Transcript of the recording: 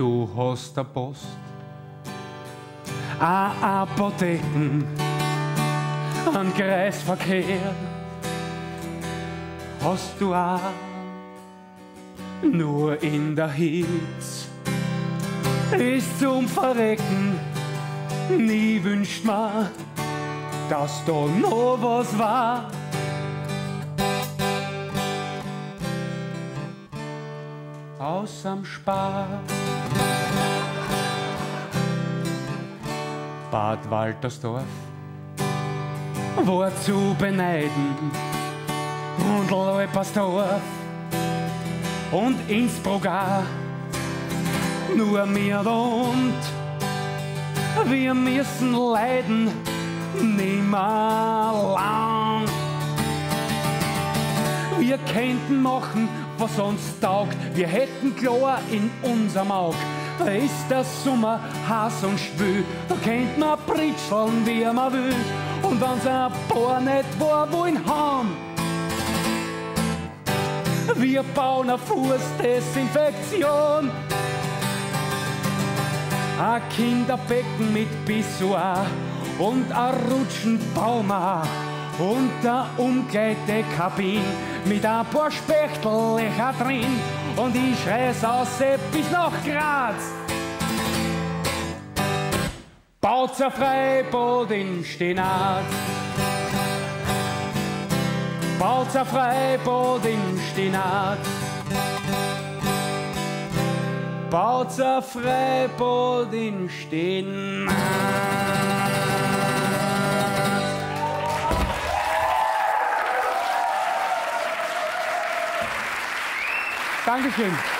du hast der Post, a Apotheken, an Kreisverkehr, hast du auch nur in der Hitz ist zum Verrecken. Nie wünscht man, dass da noch was war. Außerm Spaß. Bad Waltersdorf war zu beneiden und Leupersdorf und Innsbruck. Nur mir und wir müssen leiden nimmer lang. Wir könnten machen, was uns taugt. Wir hätten klar in unserem Aug. Da ist der Sommer heiß und schwül. Da könnt man pritscheln, wie man will. Und wenn's ein paar nicht war, wollen haben, wir bauen eine Fußdesinfektion. Ein Kinderbecken mit Pissoir und ein Rutschenbaum und umgehte Kabine mit ein paar Spechtellecher drin und ich schrei's aus bis nach Graz. Baut's ein Freibad in Stenat. Baut's ein Freibad in Stenat. Baut's ein Freibad in Stenat. Dankeschön.